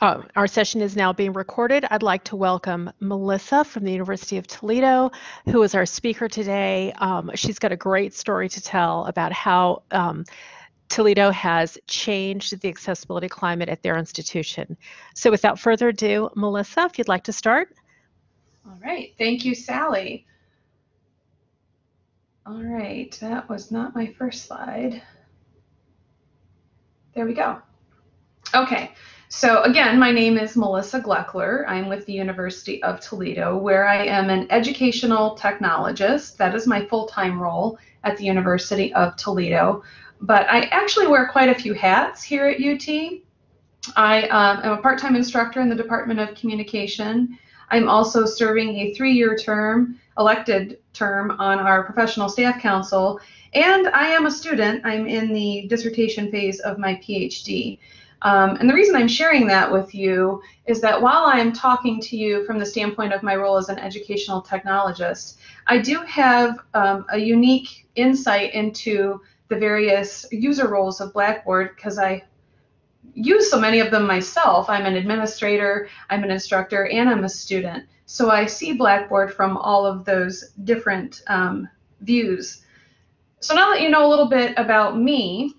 Uh, our session is now being recorded. I'd like to welcome Melissa from the University of Toledo, who is our speaker today. Um, she's got a great story to tell about how um, Toledo has changed the accessibility climate at their institution. So without further ado, Melissa, if you'd like to start. All right, thank you, Sally. All right, that was not my first slide. There we go. Okay, so again, my name is Melissa Gleckler. I'm with the University of Toledo, where I am an educational technologist. That is my full-time role at the University of Toledo. But I actually wear quite a few hats here at UT. I um, am a part-time instructor in the Department of Communication. I'm also serving a three-year term, elected term, on our professional staff council. And I am a student. I'm in the dissertation phase of my PhD. Um, and the reason I'm sharing that with you is that while I'm talking to you from the standpoint of my role as an educational technologist, I do have um, a unique insight into the various user roles of Blackboard because I use so many of them myself. I'm an administrator, I'm an instructor, and I'm a student. So I see Blackboard from all of those different um, views. So now that you know a little bit about me,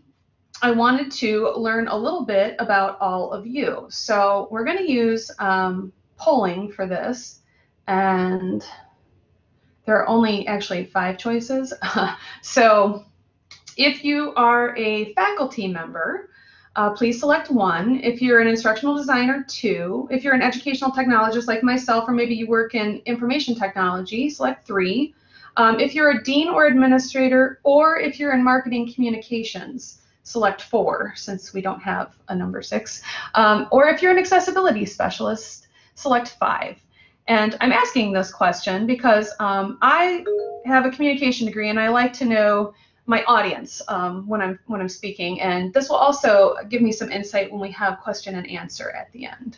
I wanted to learn a little bit about all of you. So we're going to use um, polling for this, and there are only actually five choices. so if you are a faculty member, uh, please select one. If you're an instructional designer, two. If you're an educational technologist like myself, or maybe you work in information technology, select three. Um, if you're a dean or administrator, or if you're in marketing communications, select four since we don't have a number six. Um, or if you're an accessibility specialist, select five. And I'm asking this question because um, I have a communication degree and I like to know my audience um, when I'm when I'm speaking, and this will also give me some insight when we have question and answer at the end.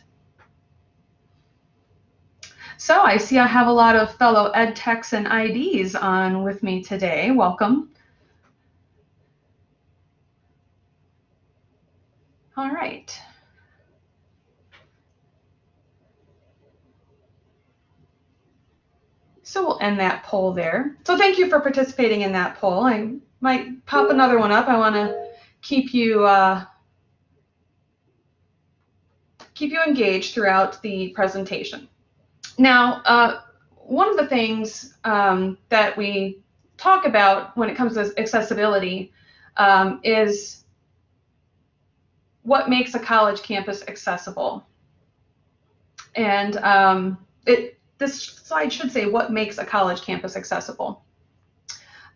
So I see I have a lot of fellow ed techs and IDs on with me today. Welcome. All right. So we'll end that poll there. So thank you for participating in that poll. I might pop another one up. I want to keep you uh, keep you engaged throughout the presentation. Now, uh, one of the things um, that we talk about when it comes to accessibility um, is what makes a college campus accessible. And um, it, this slide should say what makes a college campus accessible.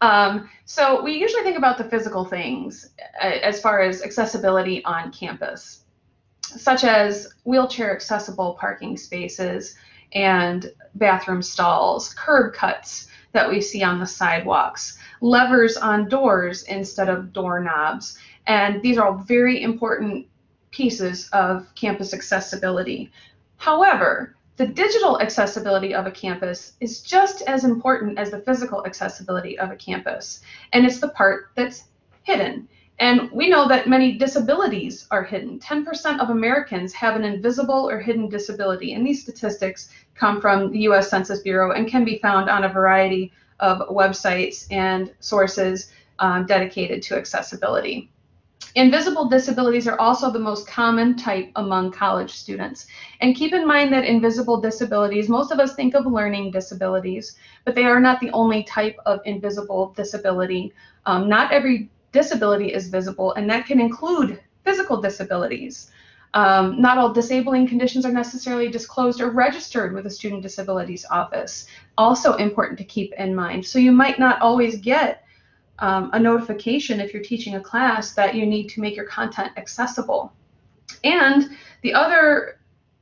Um, so we usually think about the physical things uh, as far as accessibility on campus, such as wheelchair accessible parking spaces and bathroom stalls, curb cuts that we see on the sidewalks, levers on doors instead of doorknobs, and these are all very important pieces of campus accessibility. However, the digital accessibility of a campus is just as important as the physical accessibility of a campus, and it's the part that's hidden. And we know that many disabilities are hidden. 10% of Americans have an invisible or hidden disability, and these statistics come from the US Census Bureau and can be found on a variety of websites and sources um, dedicated to accessibility. Invisible disabilities are also the most common type among college students. And keep in mind that invisible disabilities, most of us think of learning disabilities, but they are not the only type of invisible disability. Um, not every disability is visible, and that can include physical disabilities. Um, not all disabling conditions are necessarily disclosed or registered with the Student Disabilities Office. Also important to keep in mind. So you might not always get um, a notification if you're teaching a class that you need to make your content accessible. And the other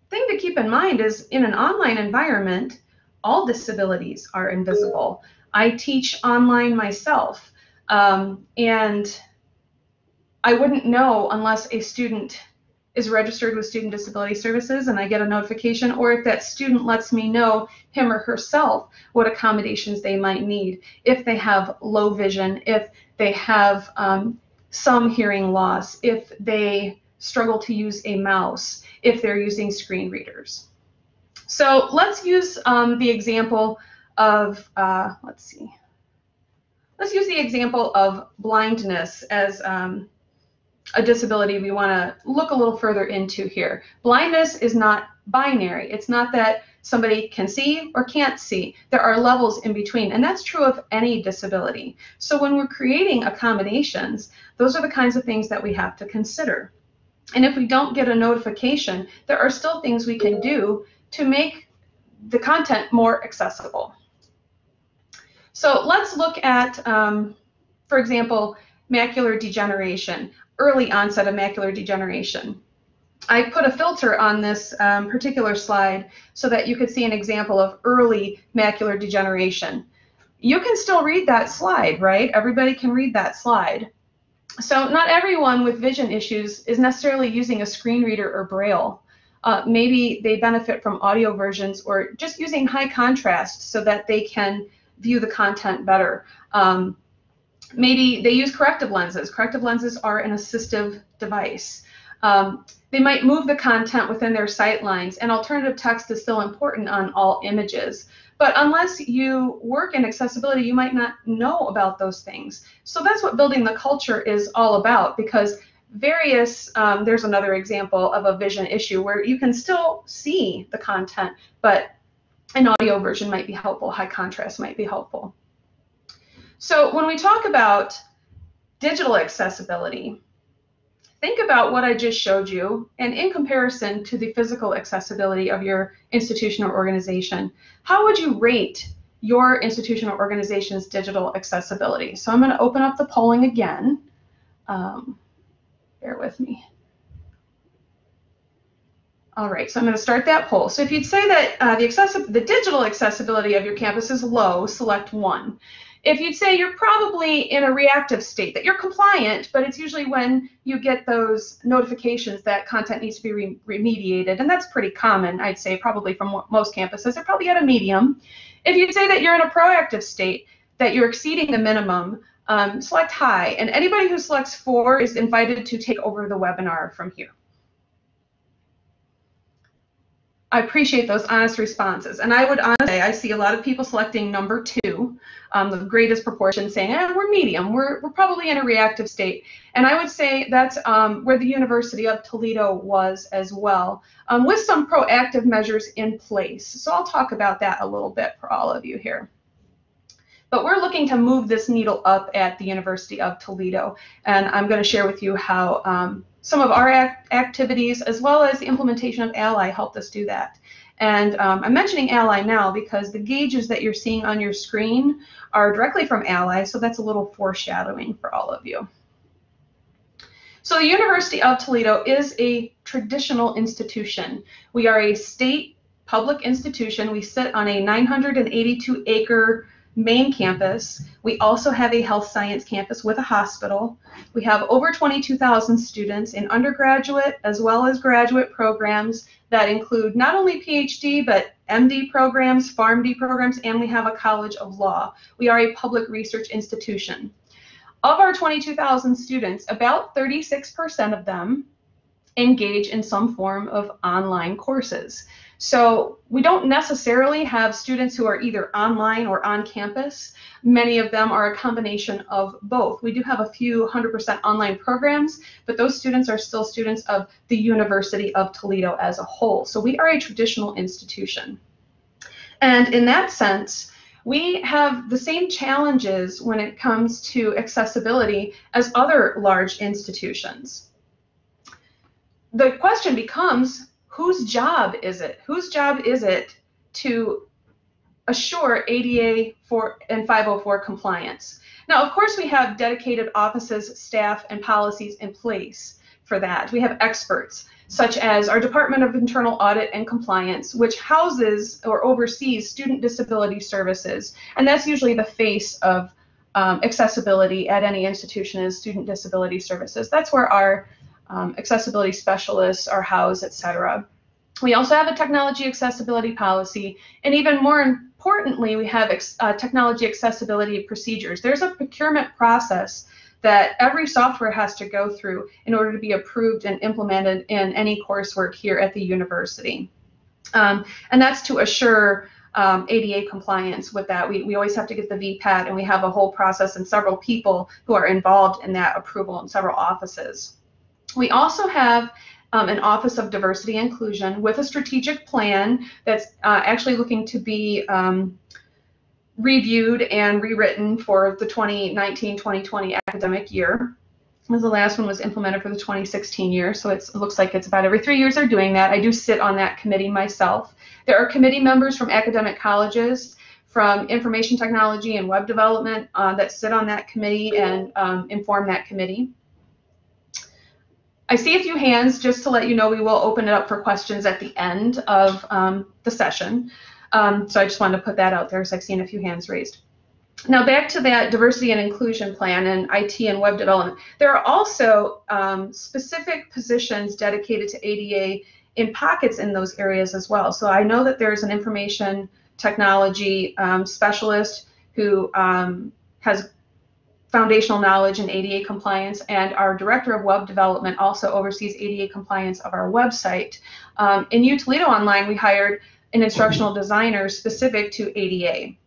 thing to keep in mind is in an online environment, all disabilities are invisible. I teach online myself, um, and I wouldn't know unless a student is registered with Student Disability Services and I get a notification, or if that student lets me know him or herself what accommodations they might need, if they have low vision, if they have um, some hearing loss, if they struggle to use a mouse if they're using screen readers. So let's use um, the example of, uh, let's see, let's use the example of blindness as um, a disability we want to look a little further into here. Blindness is not binary. It's not that somebody can see or can't see. There are levels in between, and that's true of any disability. So when we're creating accommodations, those are the kinds of things that we have to consider. And if we don't get a notification, there are still things we can do to make the content more accessible. So let's look at, um, for example, macular degeneration, early onset of macular degeneration. I put a filter on this um, particular slide so that you could see an example of early macular degeneration. You can still read that slide, right? Everybody can read that slide. So not everyone with vision issues is necessarily using a screen reader or braille. Uh, maybe they benefit from audio versions or just using high contrast so that they can view the content better. Um, maybe they use corrective lenses. Corrective lenses are an assistive device. Um, they might move the content within their sight lines, and alternative text is still important on all images. But unless you work in accessibility, you might not know about those things. So that's what building the culture is all about because various, um, there's another example of a vision issue where you can still see the content, but an audio version might be helpful, high contrast might be helpful. So when we talk about digital accessibility, think about what I just showed you and in comparison to the physical accessibility of your institution or organization, how would you rate your institution or organization's digital accessibility? So I'm going to open up the polling again. Um, bear with me. All right, so I'm going to start that poll. So if you'd say that uh, the, the digital accessibility of your campus is low, select one if you'd say you're probably in a reactive state, that you're compliant, but it's usually when you get those notifications that content needs to be re remediated, and that's pretty common, I'd say, probably from most campuses. They're probably at a medium. If you'd say that you're in a proactive state, that you're exceeding the minimum, um, select high, and anybody who selects four is invited to take over the webinar from here. I appreciate those honest responses. And I would honestly I see a lot of people selecting number two, um, the greatest proportion saying, eh, we're medium, we're, we're probably in a reactive state. And I would say that's um, where the University of Toledo was as well, um, with some proactive measures in place. So I'll talk about that a little bit for all of you here. But we're looking to move this needle up at the University of Toledo. And I'm going to share with you how um, some of our act activities as well as the implementation of Ally helped us do that. And um, I'm mentioning Ally now because the gauges that you're seeing on your screen are directly from Ally, so that's a little foreshadowing for all of you. So the University of Toledo is a traditional institution. We are a state public institution. We sit on a 982 acre main campus. We also have a health science campus with a hospital. We have over 22,000 students in undergraduate as well as graduate programs that include not only PhD but MD programs, PharmD programs, and we have a College of Law. We are a public research institution. Of our 22,000 students, about 36% of them engage in some form of online courses. So we don't necessarily have students who are either online or on campus. Many of them are a combination of both. We do have a few 100% online programs, but those students are still students of the University of Toledo as a whole. So we are a traditional institution. And in that sense, we have the same challenges when it comes to accessibility as other large institutions. The question becomes, whose job is it? Whose job is it to assure ADA for, and 504 compliance? Now, of course, we have dedicated offices, staff, and policies in place for that. We have experts, such as our Department of Internal Audit and Compliance, which houses or oversees student disability services. And that's usually the face of um, accessibility at any institution is student disability services. That's where our um, accessibility specialists are housed, etc. We also have a technology accessibility policy, and even more importantly, we have uh, technology accessibility procedures. There's a procurement process that every software has to go through in order to be approved and implemented in any coursework here at the university. Um, and that's to assure um, ADA compliance with that. We, we always have to get the VPAT, and we have a whole process and several people who are involved in that approval in several offices. We also have um, an Office of Diversity and Inclusion with a strategic plan that's uh, actually looking to be um, reviewed and rewritten for the 2019-2020 academic year. The last one was implemented for the 2016 year, so it looks like it's about every three years they're doing that. I do sit on that committee myself. There are committee members from academic colleges, from information technology and web development uh, that sit on that committee and um, inform that committee. I see a few hands just to let you know we will open it up for questions at the end of um, the session. Um, so I just wanted to put that out there because I've seen a few hands raised. Now back to that diversity and inclusion plan and IT and web development. There are also um, specific positions dedicated to ADA in pockets in those areas as well. So I know that there's an information technology um, specialist who um, has foundational knowledge in ADA compliance, and our director of web development also oversees ADA compliance of our website. Um, in U Online, we hired an instructional designer specific to ADA.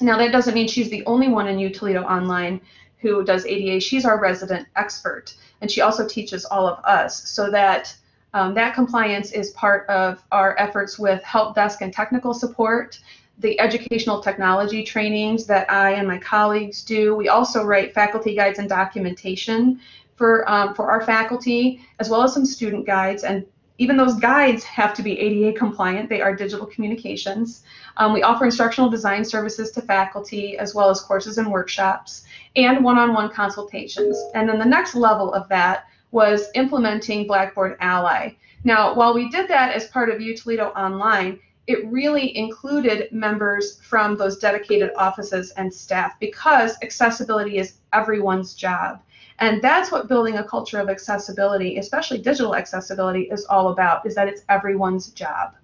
Now, that doesn't mean she's the only one in U Online who does ADA. She's our resident expert, and she also teaches all of us so that um, that compliance is part of our efforts with help desk and technical support, the educational technology trainings that I and my colleagues do. We also write faculty guides and documentation for, um, for our faculty, as well as some student guides and even those guides have to be ADA compliant. They are digital communications. Um, we offer instructional design services to faculty as well as courses and workshops and one-on-one consultations. And then the next level of that was implementing Blackboard Ally. Now, while we did that as part of U Toledo Online, it really included members from those dedicated offices and staff because accessibility is everyone's job. And that's what building a culture of accessibility, especially digital accessibility, is all about, is that it's everyone's job.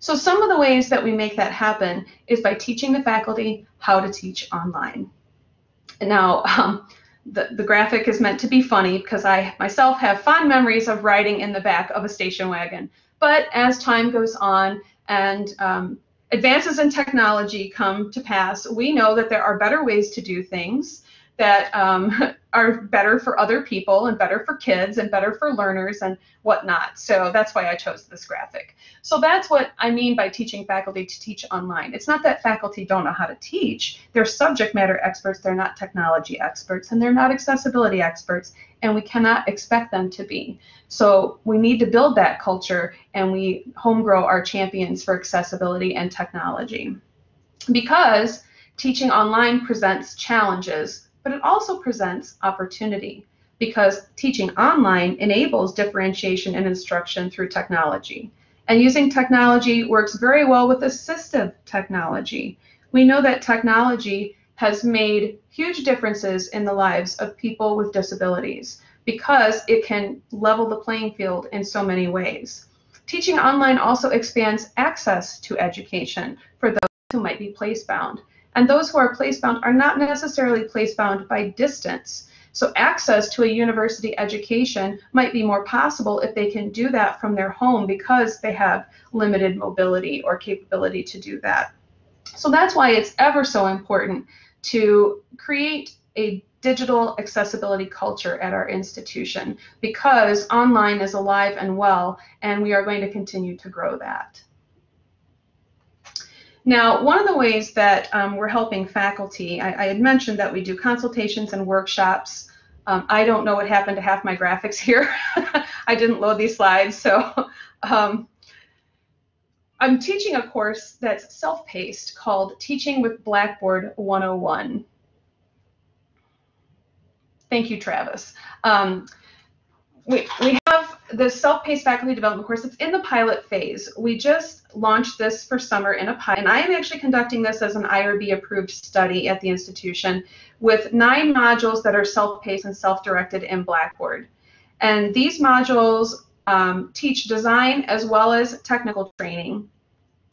So some of the ways that we make that happen is by teaching the faculty how to teach online. Now, um, the, the graphic is meant to be funny because I myself have fond memories of riding in the back of a station wagon. But as time goes on and um, advances in technology come to pass, we know that there are better ways to do things that um, are better for other people and better for kids and better for learners and whatnot. So that's why I chose this graphic. So that's what I mean by teaching faculty to teach online. It's not that faculty don't know how to teach. They're subject matter experts. They're not technology experts and they're not accessibility experts and we cannot expect them to be. So we need to build that culture and we home grow our champions for accessibility and technology. Because teaching online presents challenges but it also presents opportunity because teaching online enables differentiation in instruction through technology. And using technology works very well with assistive technology. We know that technology has made huge differences in the lives of people with disabilities because it can level the playing field in so many ways. Teaching online also expands access to education for those who might be place bound. And those who are place-bound are not necessarily place-bound by distance. So access to a university education might be more possible if they can do that from their home because they have limited mobility or capability to do that. So that's why it's ever so important to create a digital accessibility culture at our institution because online is alive and well and we are going to continue to grow that. Now, one of the ways that um, we're helping faculty, I, I, had mentioned that we do consultations and workshops. Um, I don't know what happened to half my graphics here. I didn't load these slides, so um, I'm teaching a course that's self-paced called Teaching with Blackboard 101. Thank you, Travis. Um, we, we the self-paced faculty development course. It's in the pilot phase. We just launched this for summer in a pilot, and I am actually conducting this as an IRB approved study at the institution with nine modules that are self-paced and self-directed in Blackboard. And these modules um, teach design as well as technical training.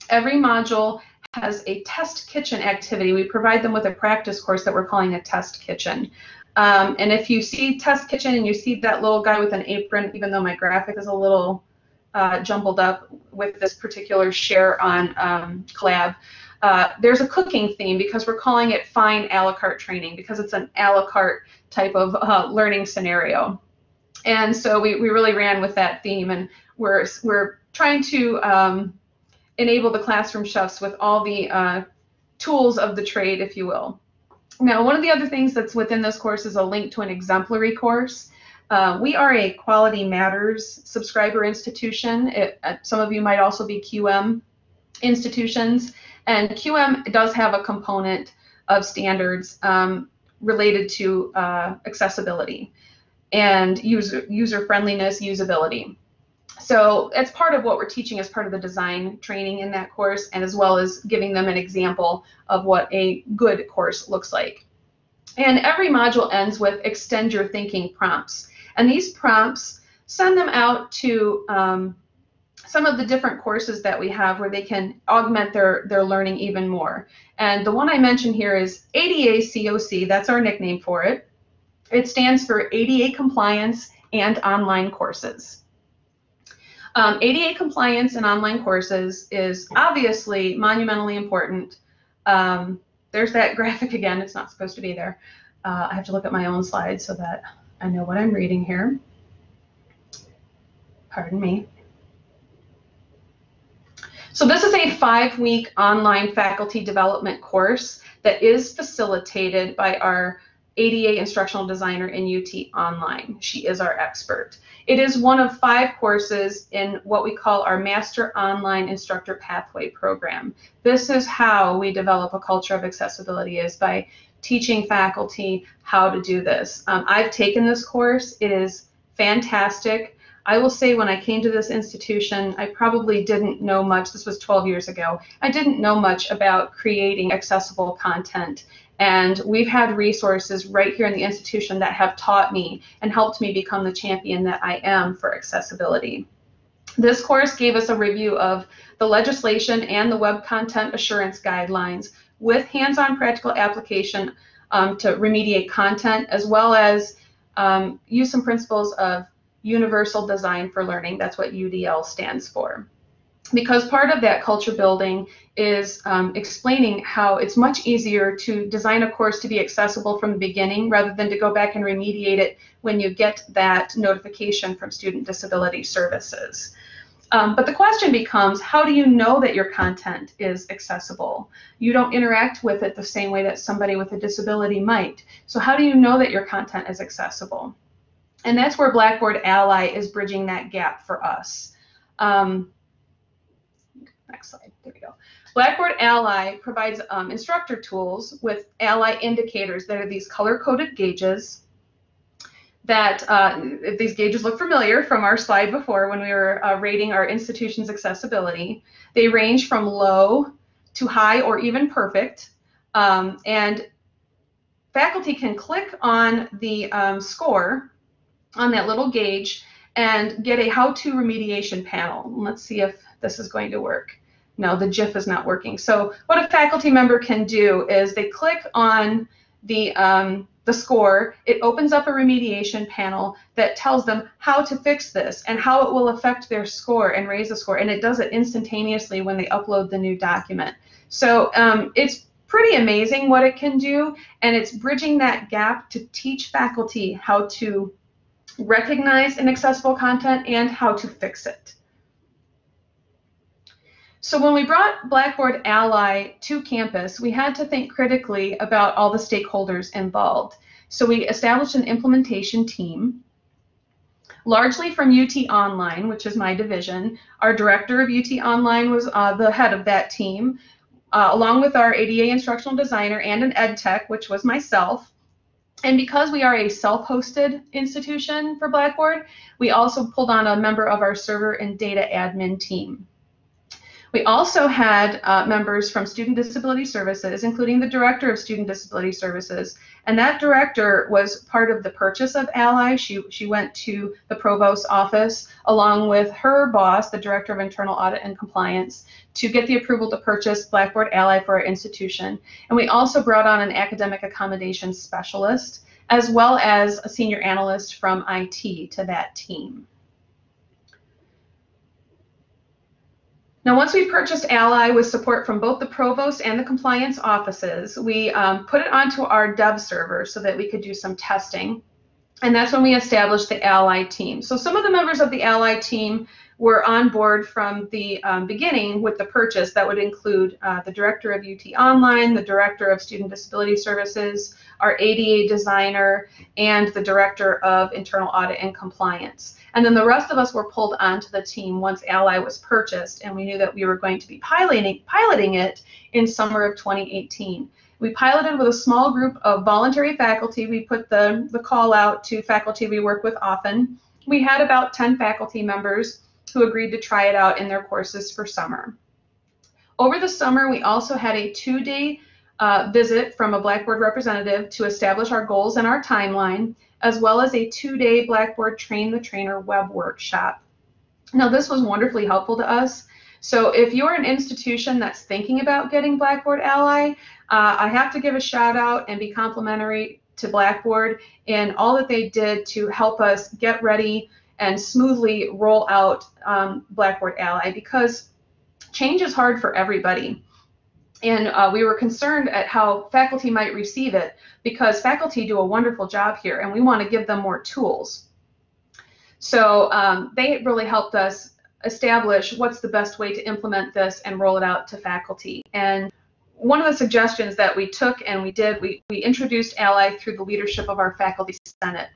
Every module has a test kitchen activity. We provide them with a practice course that we're calling a test kitchen. Um, and if you see Test Kitchen and you see that little guy with an apron, even though my graphic is a little uh, jumbled up with this particular share on um, Collab, uh, there's a cooking theme because we're calling it fine a la carte training because it's an a la carte type of uh, learning scenario. And so we, we really ran with that theme and we're, we're trying to um, enable the classroom chefs with all the uh, tools of the trade, if you will. Now, one of the other things that's within this course is a link to an exemplary course. Uh, we are a Quality Matters subscriber institution. It, uh, some of you might also be QM institutions. And QM does have a component of standards um, related to uh, accessibility and user, user friendliness, usability. So it's part of what we're teaching as part of the design training in that course, and as well as giving them an example of what a good course looks like. And every module ends with extend your thinking prompts. And these prompts, send them out to um, some of the different courses that we have where they can augment their, their learning even more. And the one I mentioned here is ADA COC, that's our nickname for it. It stands for ADA Compliance and Online Courses. Um, ADA compliance and online courses is obviously monumentally important. Um, there's that graphic again, it's not supposed to be there. Uh, I have to look at my own slides so that I know what I'm reading here. Pardon me. So this is a five-week online faculty development course that is facilitated by our ADA instructional designer in UT Online. She is our expert. It is one of five courses in what we call our Master Online Instructor Pathway program. This is how we develop a culture of accessibility is by teaching faculty how to do this. Um, I've taken this course. It is fantastic. I will say when I came to this institution, I probably didn't know much. This was 12 years ago. I didn't know much about creating accessible content. And we've had resources right here in the institution that have taught me and helped me become the champion that I am for accessibility. This course gave us a review of the legislation and the Web Content Assurance Guidelines with hands-on practical application um, to remediate content as well as um, use some principles of Universal Design for Learning. That's what UDL stands for. Because part of that culture building is um, explaining how it's much easier to design a course to be accessible from the beginning rather than to go back and remediate it when you get that notification from Student Disability Services. Um, but the question becomes, how do you know that your content is accessible? You don't interact with it the same way that somebody with a disability might. So how do you know that your content is accessible? And that's where Blackboard Ally is bridging that gap for us. Um, next slide, there we go. Blackboard Ally provides um, instructor tools with Ally indicators that are these color-coded gauges that, uh, if these gauges look familiar from our slide before when we were uh, rating our institution's accessibility, they range from low to high or even perfect. Um, and faculty can click on the um, score on that little gauge and get a how-to remediation panel. Let's see if this is going to work. No, the GIF is not working. So what a faculty member can do is they click on the, um, the score, it opens up a remediation panel that tells them how to fix this and how it will affect their score and raise the score, and it does it instantaneously when they upload the new document. So um, it's pretty amazing what it can do, and it's bridging that gap to teach faculty how to recognize inaccessible content, and how to fix it. So when we brought Blackboard Ally to campus, we had to think critically about all the stakeholders involved. So we established an implementation team, largely from UT Online, which is my division. Our director of UT Online was uh, the head of that team, uh, along with our ADA instructional designer and an ed tech, which was myself. And because we are a self-hosted institution for Blackboard, we also pulled on a member of our server and data admin team. We also had uh, members from Student Disability Services, including the Director of Student Disability Services, and that director was part of the purchase of Ally. She, she went to the Provost's office along with her boss, the Director of Internal Audit and Compliance, to get the approval to purchase Blackboard Ally for our institution. And we also brought on an academic accommodation specialist as well as a senior analyst from IT to that team. Now, once we purchased Ally with support from both the provost and the compliance offices, we um, put it onto our dev server so that we could do some testing. And that's when we established the Ally team. So some of the members of the Ally team were on board from the um, beginning with the purchase. That would include uh, the director of UT Online, the director of Student Disability Services, our ADA designer, and the director of Internal Audit and Compliance. And then the rest of us were pulled onto the team once Ally was purchased, and we knew that we were going to be piloting, piloting it in summer of 2018. We piloted with a small group of voluntary faculty. We put the, the call out to faculty we work with often. We had about 10 faculty members who agreed to try it out in their courses for summer. Over the summer, we also had a two-day uh, visit from a Blackboard representative to establish our goals and our timeline, as well as a two-day Blackboard Train the Trainer web workshop. Now, this was wonderfully helpful to us. So if you're an institution that's thinking about getting Blackboard Ally, uh, I have to give a shout out and be complimentary to Blackboard and all that they did to help us get ready and smoothly roll out um, Blackboard Ally because change is hard for everybody. And uh, we were concerned at how faculty might receive it because faculty do a wonderful job here and we want to give them more tools. So um, they really helped us establish what's the best way to implement this and roll it out to faculty. And one of the suggestions that we took and we did, we, we introduced Ally through the leadership of our faculty senate.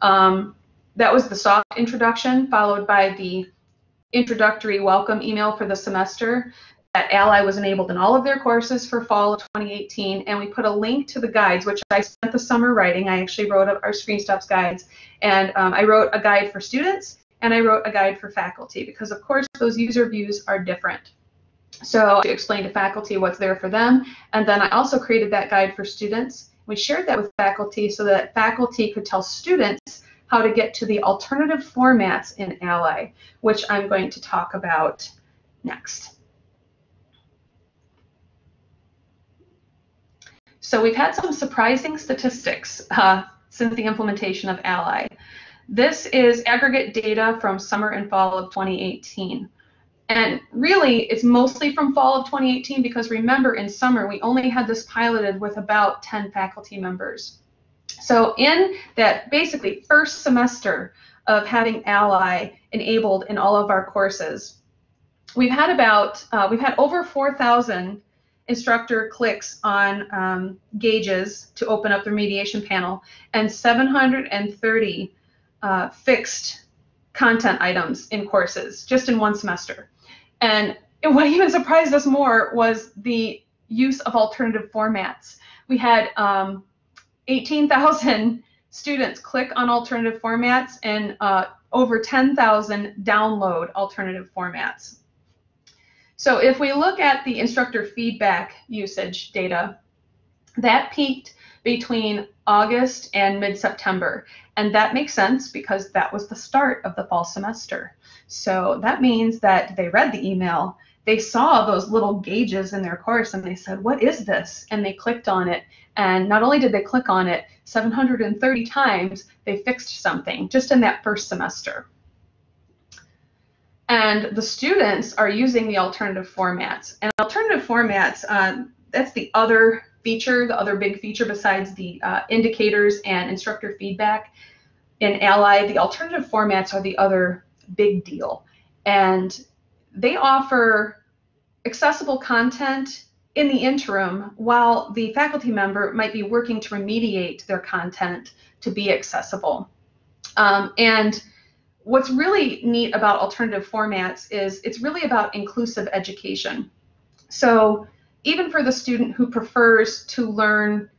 Um, that was the soft introduction, followed by the introductory welcome email for the semester. That Ally was enabled in all of their courses for fall of 2018, and we put a link to the guides, which I spent the summer writing. I actually wrote up our ScreenSteps guides, and um, I wrote a guide for students, and I wrote a guide for faculty, because of course those user views are different. So to explain to faculty what's there for them, and then I also created that guide for students. We shared that with faculty so that faculty could tell students how to get to the alternative formats in Ally, which I'm going to talk about next. So we've had some surprising statistics uh, since the implementation of Ally. This is aggregate data from summer and fall of 2018. And really, it's mostly from fall of 2018 because remember, in summer, we only had this piloted with about 10 faculty members. So in that basically first semester of having Ally enabled in all of our courses, we've had about, uh, we've had over 4,000 instructor clicks on um, gauges to open up the remediation panel and 730 uh, fixed content items in courses just in one semester. And what even surprised us more was the use of alternative formats. We had um, 18,000 students click on alternative formats and uh, over 10,000 download alternative formats. So if we look at the instructor feedback usage data, that peaked between August and mid-September. And that makes sense because that was the start of the fall semester. So that means that they read the email, they saw those little gauges in their course and they said, what is this? And they clicked on it and not only did they click on it 730 times, they fixed something just in that first semester. And the students are using the alternative formats. And alternative formats, uh, that's the other feature, the other big feature besides the uh, indicators and instructor feedback. In Ally, the alternative formats are the other big deal. And they offer accessible content in the interim, while the faculty member might be working to remediate their content to be accessible. Um, and what's really neat about alternative formats is it's really about inclusive education. So even for the student who prefers to learn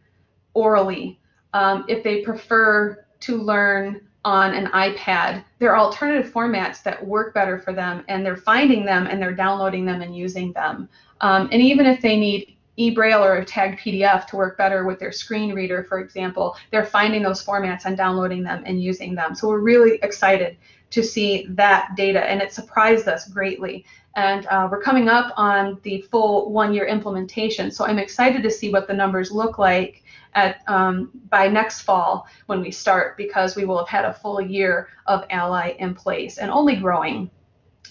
orally, um, if they prefer to learn on an iPad, there are alternative formats that work better for them, and they're finding them and they're downloading them and using them. Um, and even if they need eBraille or a tagged PDF to work better with their screen reader, for example, they're finding those formats and downloading them and using them. So we're really excited to see that data, and it surprised us greatly. And uh, we're coming up on the full one-year implementation, so I'm excited to see what the numbers look like at um, by next fall when we start, because we will have had a full year of Ally in place and only growing.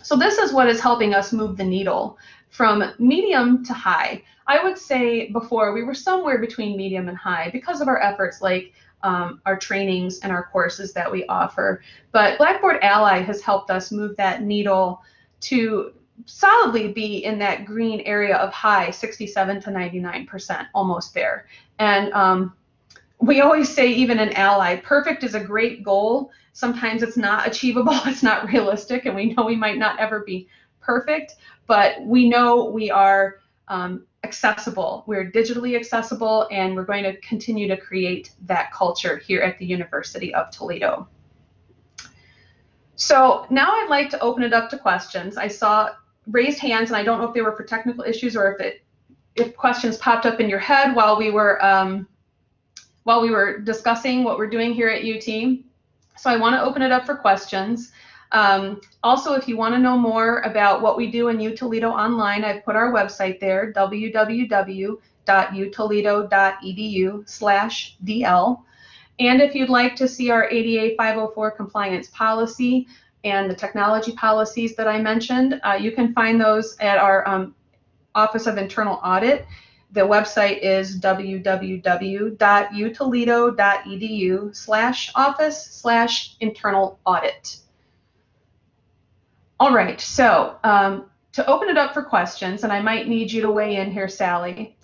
So this is what is helping us move the needle from medium to high. I would say before we were somewhere between medium and high because of our efforts like um, our trainings and our courses that we offer. But Blackboard Ally has helped us move that needle to solidly be in that green area of high, 67 to 99%, almost there. And um, we always say, even an Ally, perfect is a great goal. Sometimes it's not achievable, it's not realistic, and we know we might not ever be perfect, but we know we are um, accessible. We're digitally accessible, and we're going to continue to create that culture here at the University of Toledo. So now I'd like to open it up to questions. I saw raised hands, and I don't know if they were for technical issues or if it if questions popped up in your head while we were um, while we were discussing what we're doing here at UT. So I want to open it up for questions. Um, also, if you want to know more about what we do in UToledo online, I've put our website there, www.utoledo.edu slash DL. And if you'd like to see our ADA 504 compliance policy and the technology policies that I mentioned, uh, you can find those at our um, Office of Internal Audit. The website is www.utoledo.edu slash office slash internal audit. All right, so um, to open it up for questions, and I might need you to weigh in here, Sally.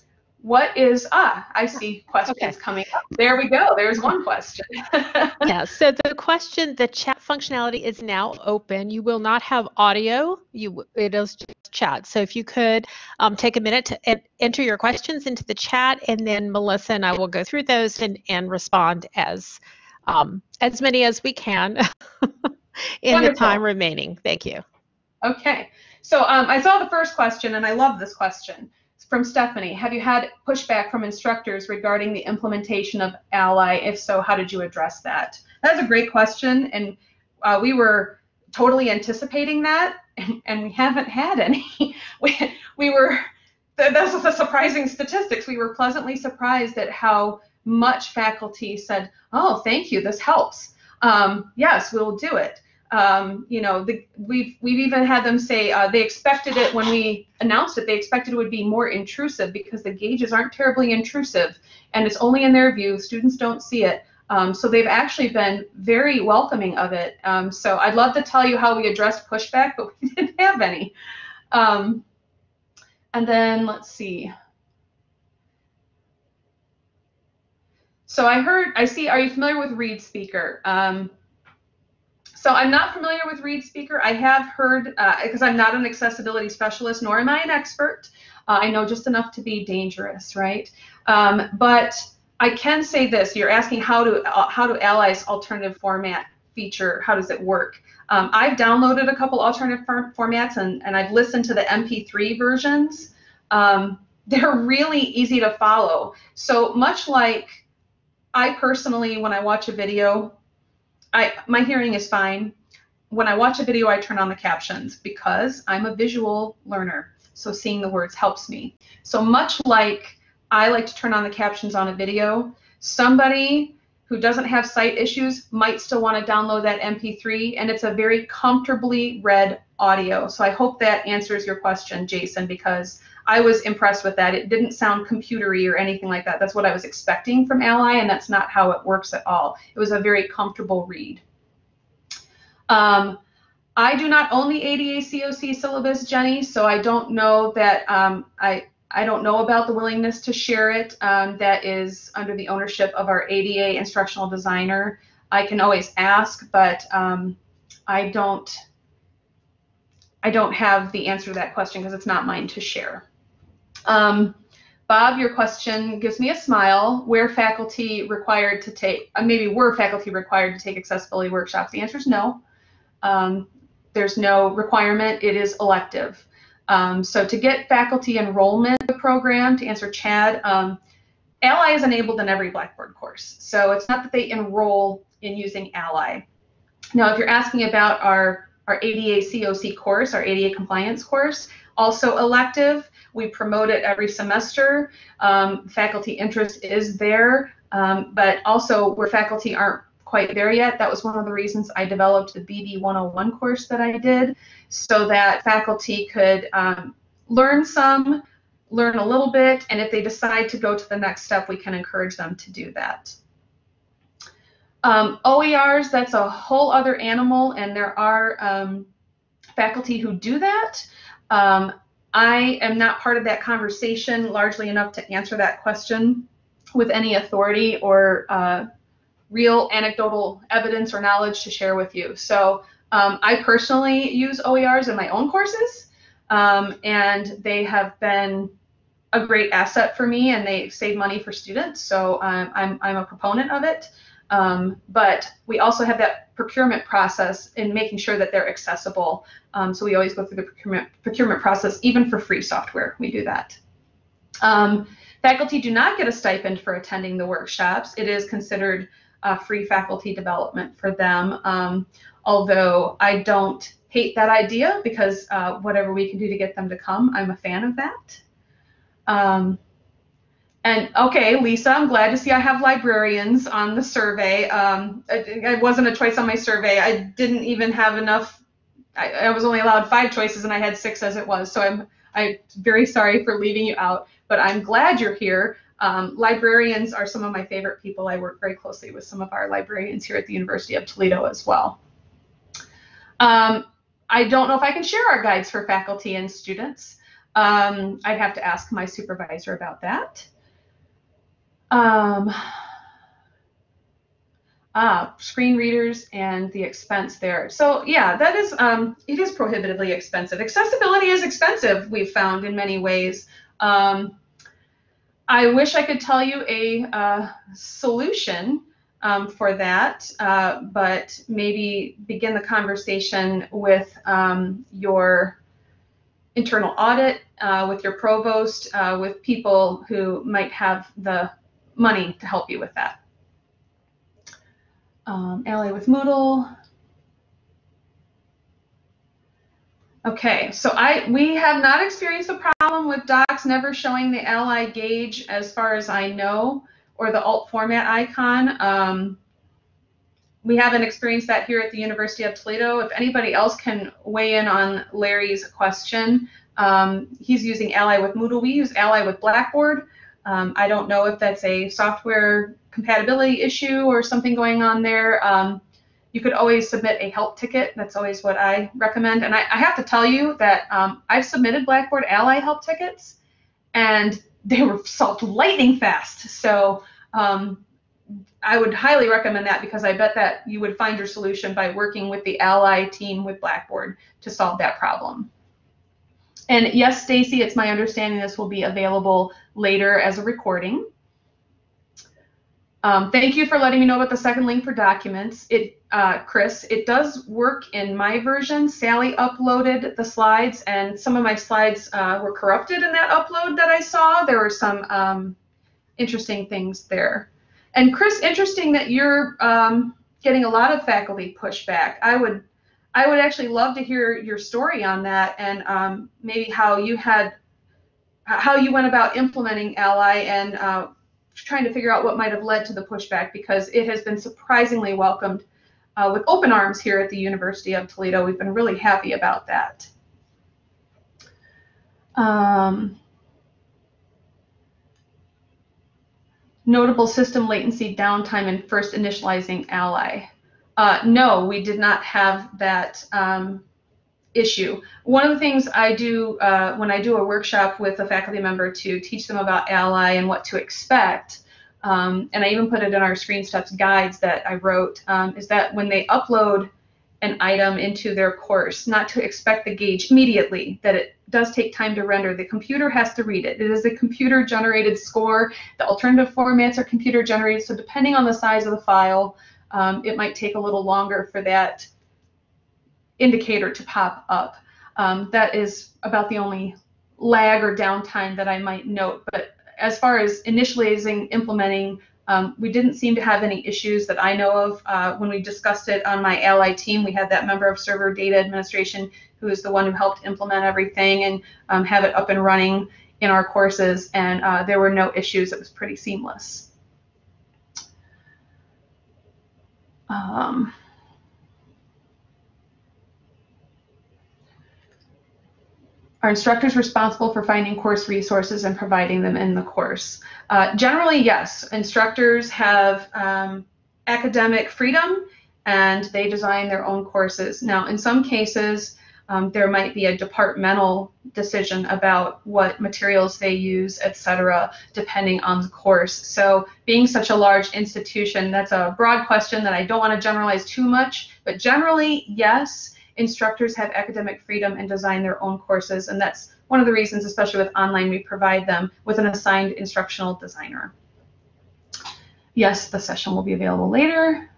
What is, ah, I see questions okay. coming up. There we go. There's one question. yeah, so the question, the chat functionality is now open. You will not have audio. You It is just chat. So if you could um, take a minute to enter your questions into the chat, and then Melissa and I will go through those and, and respond as um, as many as we can. in Wonderful. the time remaining. Thank you. Okay. So um, I saw the first question, and I love this question it's from Stephanie. Have you had pushback from instructors regarding the implementation of Ally? If so, how did you address that? That's a great question, and uh, we were totally anticipating that, and, and we haven't had any. we, we were, those are the surprising statistics. We were pleasantly surprised at how much faculty said, oh, thank you, this helps. Um, yes, we'll do it. Um, you know, the, we've we've even had them say uh, they expected it when we announced it. They expected it would be more intrusive because the gauges aren't terribly intrusive, and it's only in their view. Students don't see it. Um, so they've actually been very welcoming of it. Um, so I'd love to tell you how we addressed pushback, but we didn't have any. Um, and then let's see. So I heard, I see, are you familiar with ReadSpeaker? Um, so I'm not familiar with ReadSpeaker. I have heard, because uh, I'm not an accessibility specialist, nor am I an expert. Uh, I know just enough to be dangerous, right? Um, but I can say this: you're asking how to uh, how do Ally's alternative format feature? How does it work? Um, I've downloaded a couple alternative formats and, and I've listened to the MP3 versions. Um, they're really easy to follow. So much like I personally, when I watch a video, I my hearing is fine. When I watch a video, I turn on the captions because I'm a visual learner. So seeing the words helps me. So much like I like to turn on the captions on a video, somebody who doesn't have sight issues might still want to download that MP3 and it's a very comfortably read audio. So I hope that answers your question, Jason, because I was impressed with that. It didn't sound computery or anything like that. That's what I was expecting from Ally, and that's not how it works at all. It was a very comfortable read. Um, I do not own the ADA COC syllabus, Jenny, so I don't know that um, I I don't know about the willingness to share it. Um, that is under the ownership of our ADA instructional designer. I can always ask, but um, I don't I don't have the answer to that question because it's not mine to share. Um, Bob, your question gives me a smile. Were faculty required to take, uh, maybe were faculty required to take accessibility workshops? The answer is no. Um, there's no requirement. It is elective. Um, so to get faculty enrollment in the program, to answer Chad, um, Ally is enabled in every Blackboard course. So it's not that they enroll in using Ally. Now, if you're asking about our, our ADA COC course, our ADA compliance course, also elective. We promote it every semester. Um, faculty interest is there, um, but also where faculty aren't quite there yet, that was one of the reasons I developed the BB 101 course that I did, so that faculty could um, learn some, learn a little bit, and if they decide to go to the next step, we can encourage them to do that. Um, OERs, that's a whole other animal, and there are um, faculty who do that. Um, I am not part of that conversation largely enough to answer that question with any authority or uh, real anecdotal evidence or knowledge to share with you. So um, I personally use OERs in my own courses, um, and they have been a great asset for me, and they save money for students. So um, I'm, I'm a proponent of it. Um, but we also have that procurement process in making sure that they're accessible. Um, so we always go through the procurement, procurement process, even for free software, we do that. Um, faculty do not get a stipend for attending the workshops. It is considered uh, free faculty development for them, um, although I don't hate that idea because uh, whatever we can do to get them to come, I'm a fan of that. And okay, Lisa, I'm glad to see I have librarians on the survey. Um, it, it, wasn't a choice on my survey. I didn't even have enough. I, I, was only allowed five choices, and I had six as it was. So I'm I'm very sorry for leaving you out, but I'm glad you're here. Um, librarians are some of my favorite people. I work very closely with some of our librarians here at the University of Toledo as well. Um, I don't know if I can share our guides for faculty and students. Um, I'd have to ask my supervisor about that. Um, ah, screen readers and the expense there. So yeah, that is um, it is prohibitively expensive. Accessibility is expensive. We've found in many ways. Um, I wish I could tell you a uh, solution um, for that, uh, but maybe begin the conversation with um, your internal audit, uh, with your provost, uh, with people who might have the money to help you with that. Um, Ally with Moodle. Okay, so I we have not experienced a problem with docs never showing the Ally gauge as far as I know, or the alt format icon. Um, we haven't experienced that here at the University of Toledo. If anybody else can weigh in on Larry's question, um, he's using Ally with Moodle. We use Ally with Blackboard. Um, I don't know if that's a software compatibility issue or something going on there. Um, you could always submit a help ticket. That's always what I recommend. And I, I have to tell you that um, I've submitted Blackboard Ally help tickets, and they were solved lightning fast. So um, I would highly recommend that because I bet that you would find your solution by working with the Ally team with Blackboard to solve that problem. And yes, Stacy, it's my understanding this will be available later as a recording. Um, thank you for letting me know about the second link for documents. It, uh, Chris, it does work in my version. Sally uploaded the slides, and some of my slides uh, were corrupted in that upload that I saw. There were some um, interesting things there. And Chris, interesting that you're um, getting a lot of faculty pushback. I would I would actually love to hear your story on that and um, maybe how you had how you went about implementing Ally and uh, trying to figure out what might have led to the pushback because it has been surprisingly welcomed uh, with open arms here at the University of Toledo. We've been really happy about that. Um, notable system latency downtime in first initializing Ally. Uh, no, we did not have that um, issue. One of the things I do uh, when I do a workshop with a faculty member to teach them about Ally and what to expect, um, and I even put it in our ScreenSteps guides that I wrote, um, is that when they upload an item into their course, not to expect the gauge immediately, that it does take time to render. The computer has to read it. It is a computer generated score. The alternative formats are computer generated, so depending on the size of the file, um, it might take a little longer for that indicator to pop up. Um, that is about the only lag or downtime that I might note. But as far as initializing, implementing Um, we didn't seem to have any issues that I know of. Uh, when we discussed it on my Ally team, we had that member of server data administration who is the one who helped implement everything and um, have it up and running in our courses, and uh, there were no issues. It was pretty seamless. Um, Are instructors responsible for finding course resources and providing them in the course? Uh, generally, yes. Instructors have um, academic freedom and they design their own courses. Now, in some cases, um, there might be a departmental decision about what materials they use, et cetera, depending on the course. So, being such a large institution, that's a broad question that I don't want to generalize too much, but generally, yes instructors have academic freedom and design their own courses, and that's one of the reasons, especially with online, we provide them with an assigned instructional designer. Yes, the session will be available later.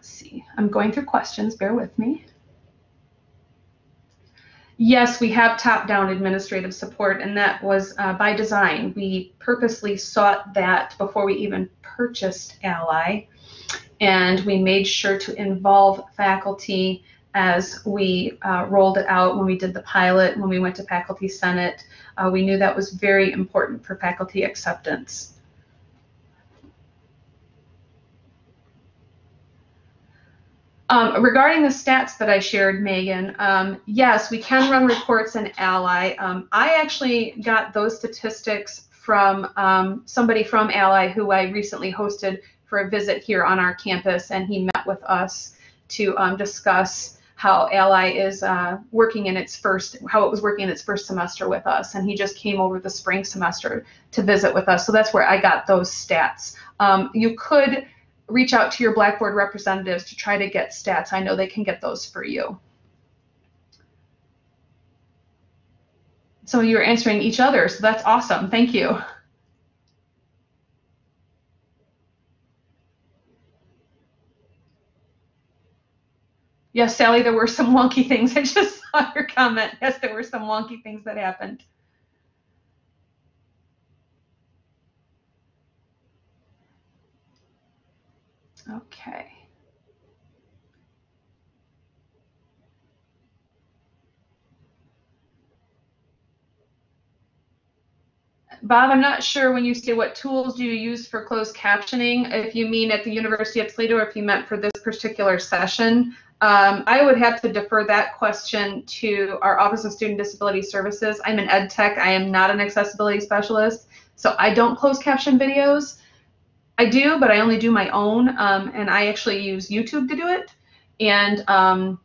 Let's see, I'm going through questions, bear with me. Yes, we have top-down administrative support, and that was uh, by design. We purposely sought that before we even purchased Ally, and we made sure to involve faculty as we uh, rolled it out when we did the pilot, when we went to Faculty Senate. Uh, we knew that was very important for faculty acceptance. Um, regarding the stats that I shared, Megan, um, yes, we can run reports in Ally. Um, I actually got those statistics from um, somebody from Ally who I recently hosted for a visit here on our campus, and he met with us to um, discuss how Ally is uh, working in its first, how it was working in its first semester with us, and he just came over the spring semester to visit with us. So that's where I got those stats. Um, you could reach out to your Blackboard representatives to try to get stats. I know they can get those for you. So you're answering each other, so that's awesome. Thank you. Yes, Sally, there were some wonky things. I just saw your comment. Yes, there were some wonky things that happened. Okay. Bob, I'm not sure when you say what tools do you use for closed captioning, if you mean at the University of Toledo or if you meant for this particular session. Um, I would have to defer that question to our Office of Student Disability Services. I'm an ed tech. I am not an accessibility specialist, so I don't close caption videos. I do, but I only do my own, um, and I actually use YouTube to do it. And um,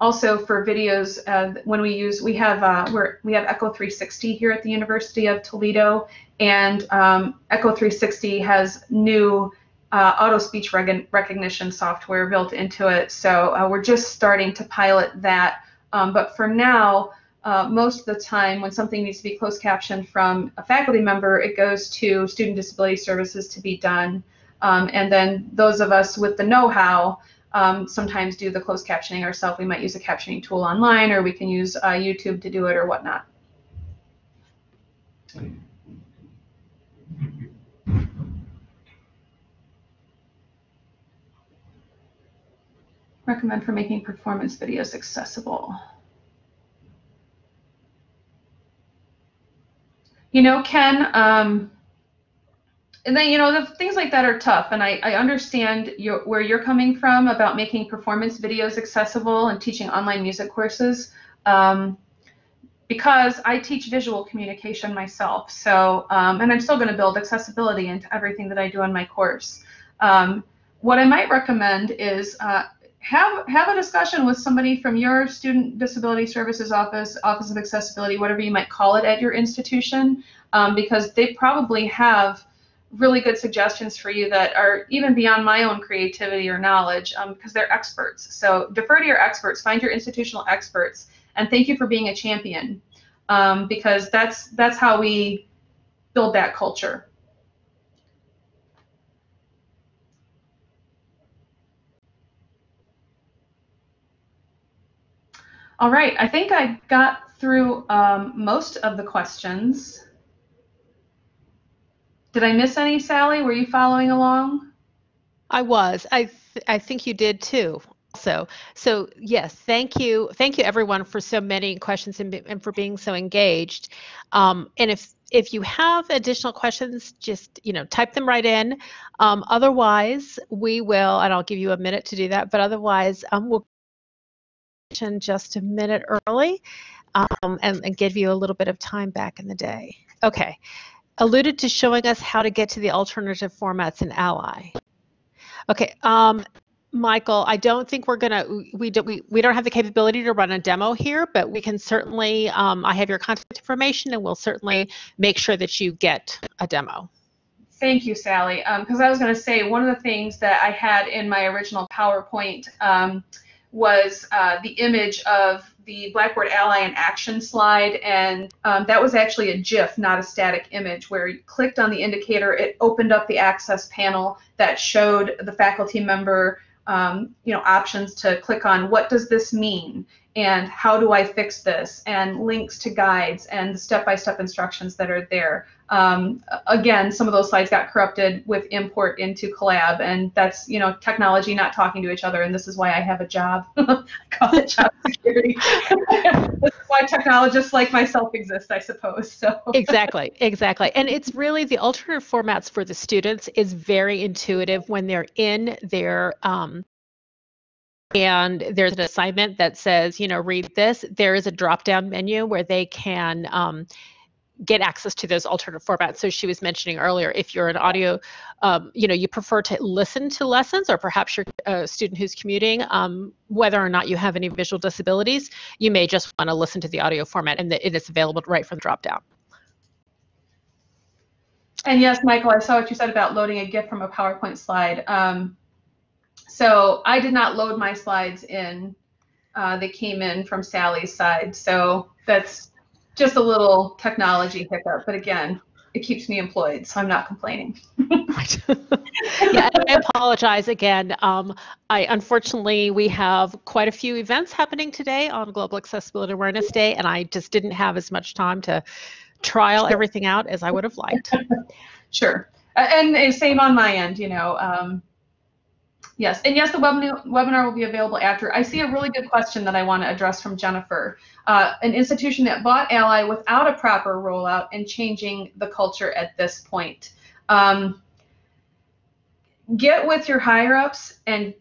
also for videos, uh, when we use, we have uh, we're, we have Echo 360 here at the University of Toledo, and um, Echo 360 has new uh, auto speech rec recognition software built into it. So uh, we're just starting to pilot that. Um, but for now, uh, most of the time when something needs to be closed captioned from a faculty member, it goes to Student Disability Services to be done. Um, and then those of us with the know-how um, sometimes do the closed captioning ourselves. We might use a captioning tool online or we can use uh, YouTube to do it or whatnot. Recommend for making performance videos accessible. You know, Ken, um, and then you know the things like that are tough, and I, I understand your, where you're coming from about making performance videos accessible and teaching online music courses. Um, because I teach visual communication myself, so um, and I'm still going to build accessibility into everything that I do in my course. Um, what I might recommend is uh, have have a discussion with somebody from your student disability services office, office of accessibility, whatever you might call it at your institution, um, because they probably have really good suggestions for you that are even beyond my own creativity or knowledge because um, they're experts. So defer to your experts, find your institutional experts, and thank you for being a champion um, because that's that's how we build that culture. All right, I think I got through um, most of the questions. Did I miss any, Sally? Were you following along? I was. I th- I think you did too. So so yes, thank you, thank you everyone for so many questions and, and for being so engaged. Um, and if if you have additional questions, just you know type them right in. Um, otherwise, we will, and I'll give you a minute to do that. But otherwise, um, we'll just a minute early um, and, and give you a little bit of time back in the day. Okay, alluded to showing us how to get to the alternative formats in Ally. Okay, um, Michael, I don't think we're gonna we do, we we don't have the capability to run a demo here, but we can certainly. Um, I have your contact information, and we'll certainly make sure that you get a demo. Thank you, Sally. Because um, I was going to say one of the things that I had in my original PowerPoint um, was uh, the image of the Blackboard Ally in Action slide, and um, that was actually a GIF, not a static image, where you clicked on the indicator, it opened up the access panel that showed the faculty member um, you know, options to click on what does this mean and how do I fix this and links to guides and step-by-step instructions that are there. Um, again, some of those slides got corrupted with import into Collab and that's, you know, technology not talking to each other and this is why I have a job. I call it job security. this is why technologists like myself exist, I suppose. So Exactly, exactly. And it's really the alternative formats for the students is very intuitive when they're in their um, and there's an assignment that says, you know, read this, there is a drop down menu where they can um, get access to those alternate formats. So she was mentioning earlier, if you're an audio, um, you know, you prefer to listen to lessons, or perhaps you're a student who's commuting, um, whether or not you have any visual disabilities, you may just want to listen to the audio format, and it is available right from the drop down. And yes, Michael, I saw what you said about loading a GIF from a PowerPoint slide. Um, so I did not load my slides in. Uh, they came in from Sally's side. So that's just a little technology hiccup. But again, it keeps me employed, so I'm not complaining. yeah, I apologize again. Um, I unfortunately we have quite a few events happening today on Global Accessibility Awareness Day, and I just didn't have as much time to trial everything out as I would have liked. sure, and same on my end. You know, um, Yes, and yes, the webinar will be available after. I see a really good question that I want to address from Jennifer. Uh, an institution that bought Ally without a proper rollout and changing the culture at this point. Um, get with your higher ups and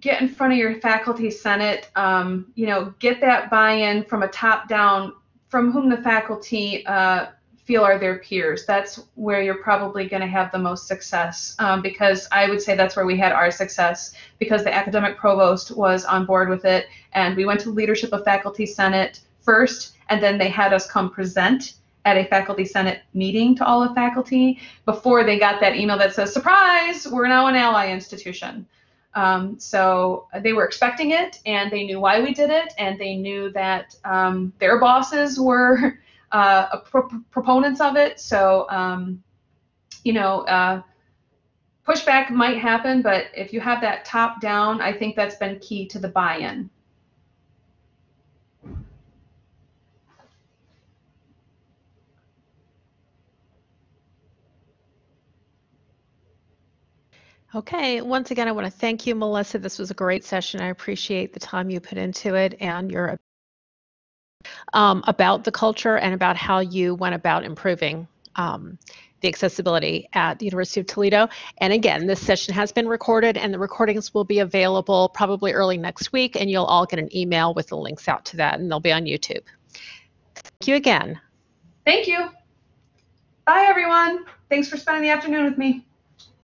get in front of your faculty senate. Um, you know, get that buy-in from a top down, from whom the faculty uh, feel are their peers. That's where you're probably going to have the most success um, because I would say that's where we had our success because the academic provost was on board with it and we went to leadership of faculty senate first and then they had us come present at a faculty senate meeting to all the faculty before they got that email that says surprise we're now an ally institution um, so they were expecting it and they knew why we did it and they knew that um, their bosses were uh, pro- proponents of it. So, um, you know, uh, pushback might happen, but if you have that top down, I think that's been key to the buy in. Okay, once again, I want to thank you, Melissa. This was a great session. I appreciate the time you put into it and your um, about the culture and about how you went about improving um, the accessibility at the University of Toledo. And again, this session has been recorded and the recordings will be available probably early next week and you'll all get an email with the links out to that and they'll be on YouTube. Thank you again. Thank you. Bye everyone. Thanks for spending the afternoon with me.